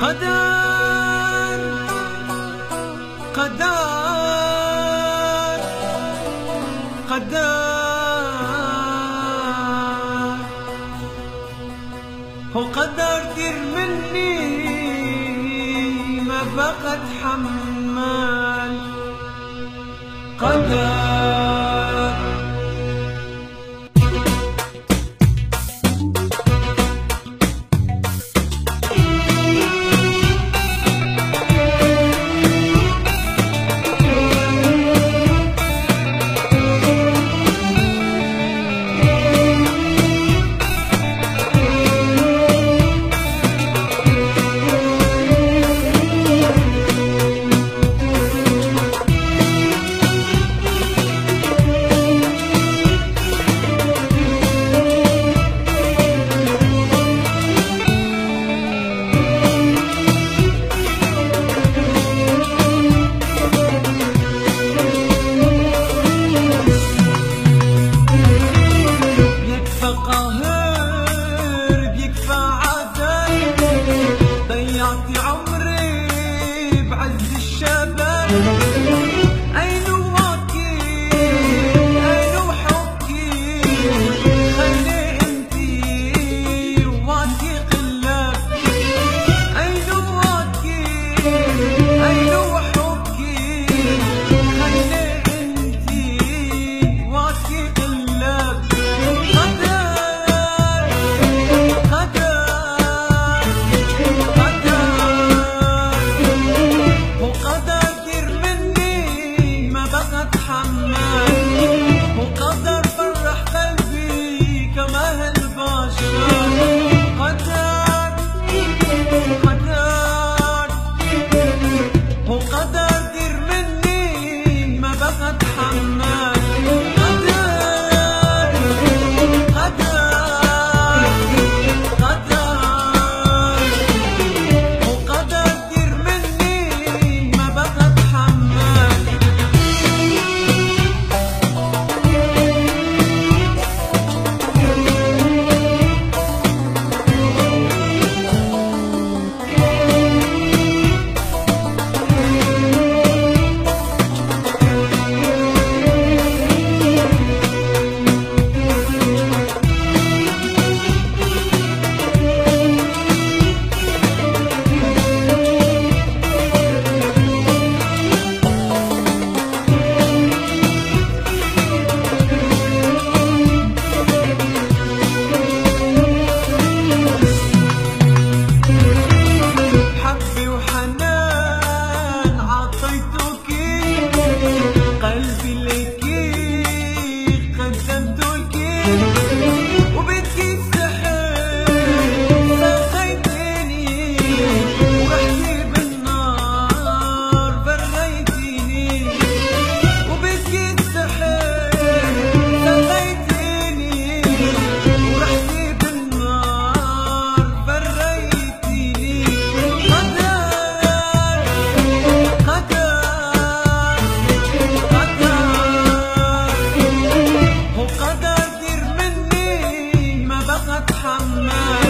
قدر قدر قدر. هو قدر دير مني ما بقى اتحمل قدر. مني Muhammad